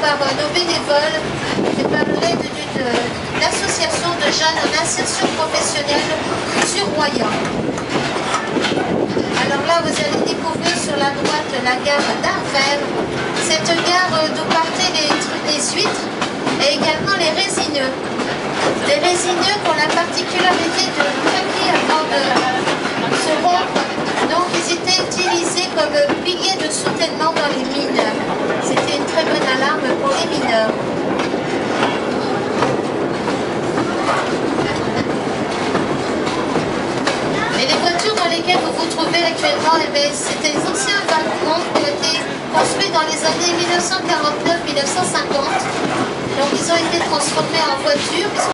par nos bénévoles et par l'aide d'une euh, association de jeunes en insertion professionnelle sur Royan. Alors là, vous allez découvrir sur la droite la gare d'Arvers. Cette gare euh, d'où partaient les, les huîtres et également les résineux. Les résineux qui ont la particularité de craquer avant de se rompre. Donc ils étaient utilisés comme piliers de soutènement dans les mines. C'était une très bonne alarme pour les mineurs. Et les voitures dans lesquelles vous vous trouvez actuellement, eh c'était les anciens wagons qui ont été construits dans les années 1949-1950. Donc ils ont été transformés en voitures.